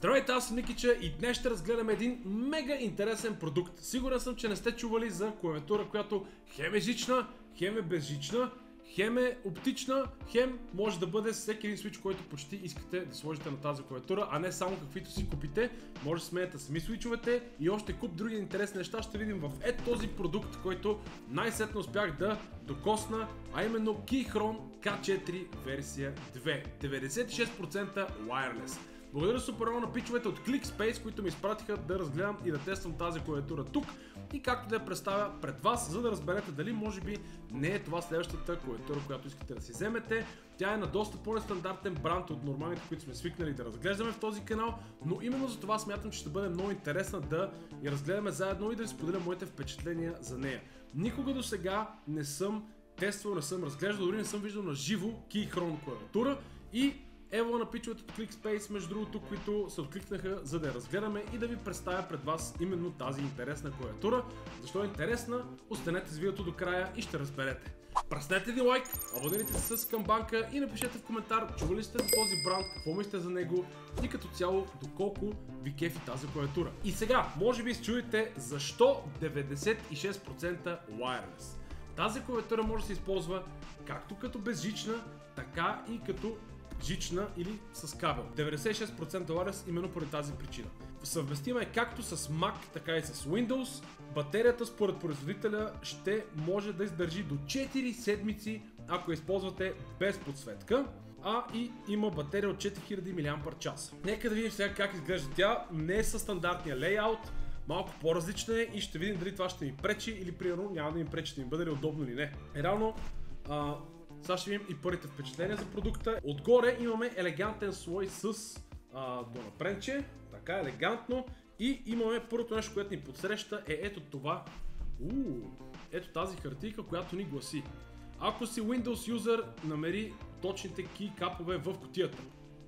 Здравейте, аз съм Никича и днес ще разгледаме един мега интересен продукт. Сигурен съм, че не сте чували за клавиатура, която хем е жична, хем е безжична, хем е оптична, хем може да бъде всеки един свич, който почти искате да сложите на тази клавиатура, а не само каквито си купите. Може да сменяте сами свичовете и още куп други интересни неща ще видим в е този продукт, който най-сетно успях да докосна, а именно Keychron K4 версия 2. 96% wireless. Благодаря супер много на пичовете от ClickSpace, които ми изпратиха да разгледам и да тествам тази клавиатура тук и както да я представя пред вас, за да разберете дали може би не е това следващата клавиатура, която искате да си вземете. Тя е на доста по-нестандартен бранд от нормалните, които сме свикнали да разглеждаме в този канал, но именно за това смятам, че ще бъде много интересна да я разгледаме заедно и да ви споделя моите впечатления за нея. Никога до сега не съм тествал, не съм разглеждал, дори не съм виждал на живо Keychron клавиатура и Ево на пичовете от ClickSpace, между другото, които се откликнаха за да я разгледаме и да ви представя пред вас именно тази интересна клавиатура. Защо е интересна? Останете с видеото до края и ще разберете. Праснете ви лайк, абонирайте се с камбанка и напишете в коментар, чували сте за този бранд, какво мислите за него и като цяло доколко ви кефи тази клавиатура. И сега, може би чуете защо 96% wireless. Тази клавиатура може да се използва както като безжична, така и като жична или с кабел. 96% wireless именно поради тази причина. Съвместима е както с Mac, така и с Windows. Батерията според производителя ще може да издържи до 4 седмици, ако използвате без подсветка а и има батерия от 4000 мАч. Нека да видим сега как изглежда тя. Не е със стандартния лейаут, малко по-различна е и ще видим дали това ще ми пречи или примерно няма да ми пречи, да ми бъде ли удобно или не. Е, реално, а, сега ще видим и първите впечатления за продукта. Отгоре имаме елегантен слой с донапренче, така елегантно. И имаме първото нещо, което ни подсреща е ето това. Уу, ето тази хартийка, която ни гласи. Ако си Windows юзер, намери точните ки капове в котията.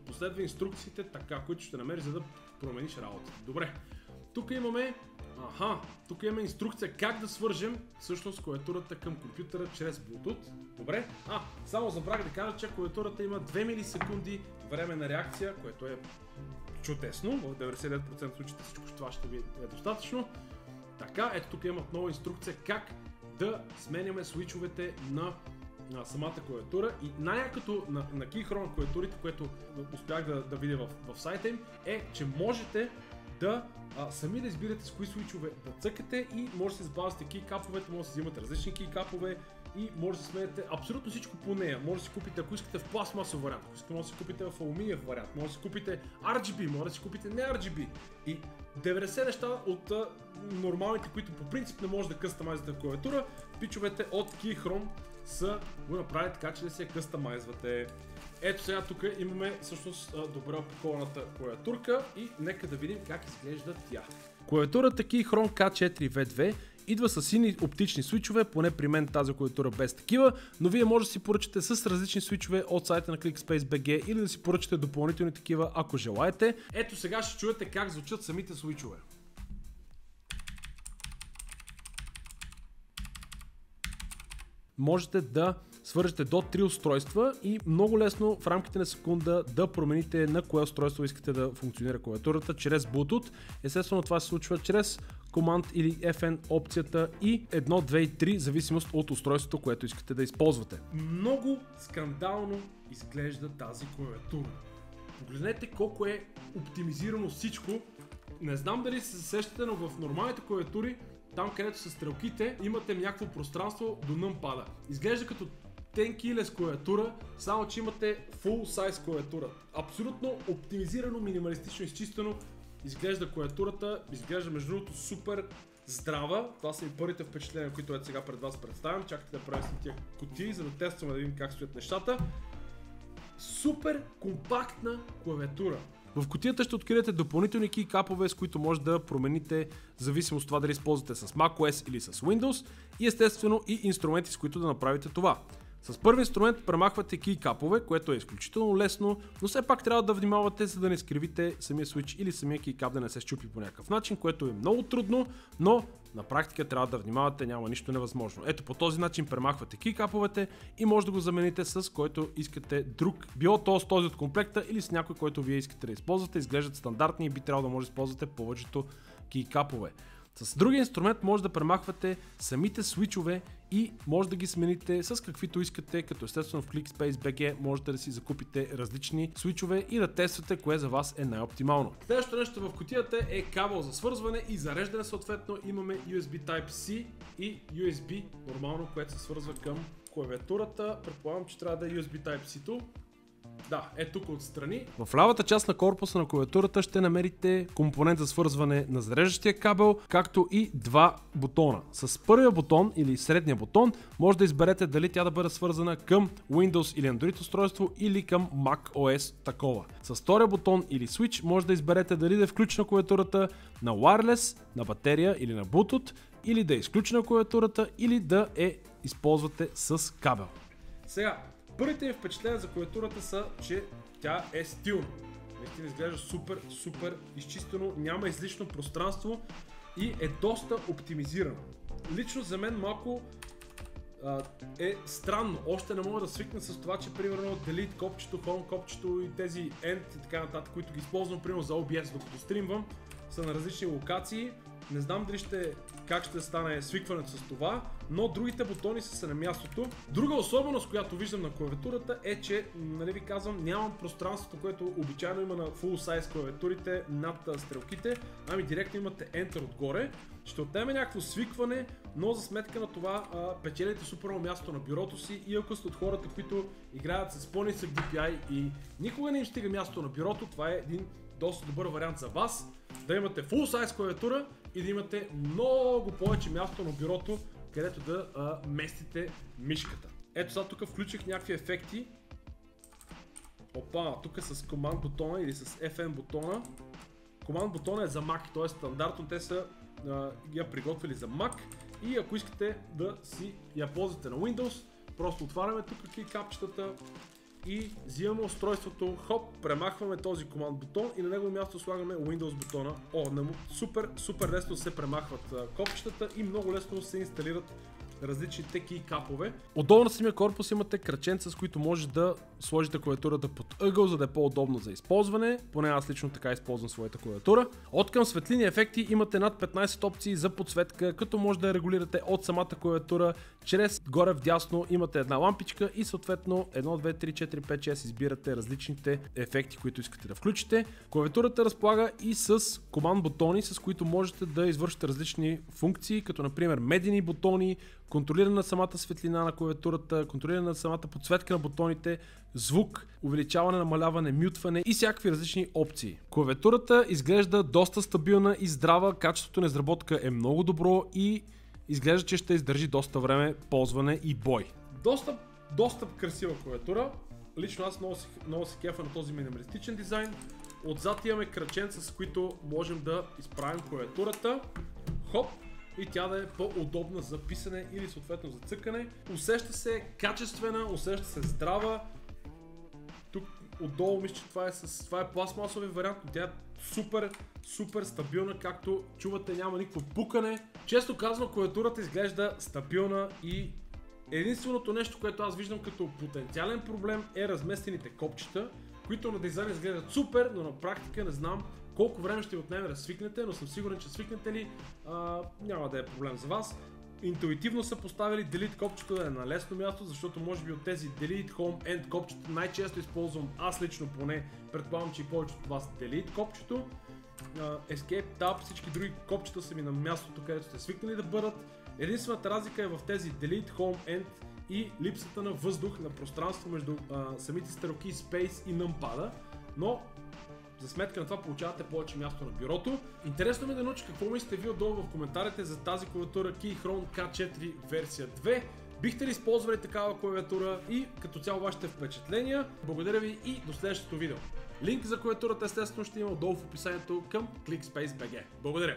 Последва инструкциите така, които ще намериш, за да промениш работа. Добре. Тук имаме Аха, тук имаме инструкция как да свържем всъщност клавиатурата към компютъра чрез Bluetooth. Добре. А, само забрах да кажа, че клавиатурата има 2 милисекунди време на реакция, което е чудесно. В 99% случаите всичко това ще ви е достатъчно. Така, ето тук има отново инструкция как да сменяме свичовете на на самата клавиатура и най-якото на, на Keychron клавиатурите, което успях да, да видя в, в сайта им, е, че можете да а, сами да избирате с кои свичове да цъкате и може да се забавяте кейкаповете, може да се взимате различни кейкапове и може да сменяте абсолютно всичко по нея. Може да си купите, ако искате в пластмасов вариант, ако искате, може да си купите в алуминиев вариант, може да си купите RGB, може да си купите не RGB. И 90 неща от а, нормалните, които по принцип не може да къстамайзвате клавиатура, пичовете от Keychron са го направили така, че да се къстамайзвате. Ето сега тук имаме всъщност добре опакованата клавиатурка и нека да видим как изглежда тя. Клавиатурата Keychron K4V2 идва с сини оптични свичове, поне при мен тази клавиатура без такива, но вие може да си поръчате с различни свичове от сайта на ClickSpace BG или да си поръчате допълнителни такива, ако желаете. Ето сега ще чуете как звучат самите свичове. Можете да свържете до 3 устройства и много лесно в рамките на секунда да промените на кое устройство искате да функционира клавиатурата чрез Bluetooth. Естествено това се случва чрез Command или FN опцията и 1, 2 и 3, зависимост от устройството, което искате да използвате. Много скандално изглежда тази клавиатура. Погледнете колко е оптимизирано всичко. Не знам дали се сещате, но в нормалните клавиатури там където са стрелките, имате някакво пространство до numpad. Изглежда като 10 keyless клавиатура, само че имате full size клавиатура. Абсолютно оптимизирано, минималистично, изчистено изглежда клавиатурата, изглежда между другото супер здрава. Това са и първите впечатления, които е сега пред вас представям. Чакайте да правим тия кутии, за да тестваме да видим как стоят нещата. Супер компактна клавиатура. В кутията ще откриете допълнителни кейкапове, с които може да промените зависимост от това дали използвате с macOS или с Windows и естествено и инструменти, с които да направите това. С първи инструмент премахвате кейкапове, което е изключително лесно, но все пак трябва да внимавате, за да не скривите самия switch или самия кейкап да не се щупи по някакъв начин, което е много трудно, но на практика трябва да внимавате, няма нищо невъзможно. Ето по този начин премахвате кейкаповете и може да го замените с който искате друг. Било то с този от комплекта или с някой, който вие искате да използвате. Изглеждат стандартни и би трябвало да може да използвате повечето кейкапове. С другия инструмент може да премахвате самите свичове и може да ги смените с каквито искате, като естествено в ClickSpace BG можете да си закупите различни свичове и да тествате кое за вас е най-оптимално. Следващото нещо в кутията е кабел за свързване и зареждане съответно имаме USB Type-C и USB нормално, което се свързва към клавиатурата. Предполагам, че трябва да е USB Type-C-то. Да, е тук отстрани. В лявата част на корпуса на клавиатурата ще намерите компонент за свързване на зареждащия кабел, както и два бутона. С първия бутон или средния бутон може да изберете дали тя да бъде свързана към Windows или Android устройство или към Mac OS такова. С втория бутон или switch може да изберете дали да е включена клавиатурата на wireless, на батерия или на Bluetooth, или да е изключена клавиатурата, или да е използвате с кабел. Сега, Първите ми впечатления за клавиатурата са, че тя е стилна. Наистина изглежда супер, супер изчистено, няма излишно пространство и е доста оптимизирана. Лично за мен малко а, е странно. Още не мога да свикна с това, че примерно Delete копчето, Home копчето и тези End и така нататък, които ги използвам примерно за OBS докато стримвам, са на различни локации не знам дали ще, как ще стане свикването с това, но другите бутони са на мястото. Друга особеност, която виждам на клавиатурата е, че, нали ви казвам, нямам пространството, което обичайно има на full size клавиатурите над стрелките, ами директно имате Enter отгоре. Ще отнеме някакво свикване, но за сметка на това а, печелите супер място на бюрото си и ако сте от хората, които играят с по-нисък DPI и никога не им стига място на бюрото, това е един доста добър вариант за вас. Да имате full size клавиатура и да имате много повече място на бюрото, където да а, местите мишката. Ето сега тук включих някакви ефекти. Опа, тук с команд бутона или с FN бутона. Команд бутона е за Mac, т.е. стандартно те са а, я приготвили за Mac и ако искате да си я ползвате на Windows, просто отваряме тук капчетата, и взимаме устройството, хоп, премахваме този команд бутон и на него място слагаме Windows бутона. О, супер, супер лесно се премахват копчетата и много лесно се инсталират различните кейкапове. Отдолу на самия корпус имате кръченца, с които може да сложите клавиатурата под ъгъл, за да е по-удобно за използване. Поне аз лично така използвам своята клавиатура. От към светлини ефекти имате над 15 опции за подсветка, като може да я регулирате от самата клавиатура, чрез горе в дясно имате една лампичка и съответно 1, 2, 3, 4, 5, 6 избирате различните ефекти, които искате да включите. Клавиатурата разполага и с команд бутони, с които можете да извършите различни функции, като например медени бутони, контролиране на самата светлина на клавиатурата, контролиране на самата подсветка на бутоните, звук, увеличаване, намаляване, мютване и всякакви различни опции. Клавиатурата изглежда доста стабилна и здрава, качеството на изработка е много добро и изглежда, че ще издържи доста време ползване и бой. Доста, доста красива клавиатура. Лично аз много, много се кефа на този минималистичен дизайн. Отзад имаме кръченца, с които можем да изправим клавиатурата. Хоп, и тя да е по-удобна за писане или съответно за цъкане. Усеща се качествена, усеща се здрава. Отдолу мисля, че това е, с, това е пластмасови вариант, но тя е супер, супер стабилна, както чувате няма никакво пукане. Често казвам, клавиатурата изглежда стабилна и единственото нещо, което аз виждам като потенциален проблем е разместените копчета, които на дизайн изглеждат супер, но на практика не знам колко време ще отнеме да свикнете, но съм сигурен, че свикнете ли, а, няма да е проблем за вас. Интуитивно са поставили Delete копчето да е на лесно място, защото може би от тези Delete Home End копчета най-често използвам аз лично поне, предполагам, че и повечето от вас Delete копчето. Escape, Tab, всички други копчета са ми на мястото, където сте свикнали да бъдат. Единствената разлика е в тези Delete Home End и липсата на въздух, на пространство между а, самите стрелки Space и Numpad. Но за сметка на това получавате повече място на бюрото. Интересно ми е да науча какво мислите ви отдолу в коментарите за тази клавиатура Keychron K4 версия 2. Бихте ли използвали такава клавиатура и като цяло вашите впечатления? Благодаря ви и до следващото видео. Линк за клавиатурата естествено ще има долу в описанието към ClickSpace BG. Благодаря!